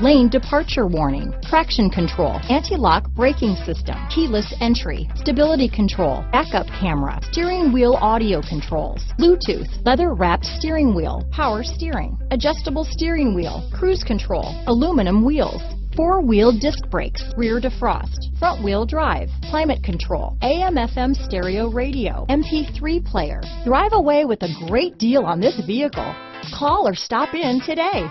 Lane departure warning, traction control, anti-lock braking system, keyless entry, stability control, backup camera, steering wheel audio controls, Bluetooth, leather wrapped steering wheel, power steering, adjustable steering wheel, cruise control, aluminum wheels, four-wheel disc brakes, rear defrost, front-wheel drive, climate control, AM-FM stereo radio, MP3 player. Drive away with a great deal on this vehicle. Call or stop in today.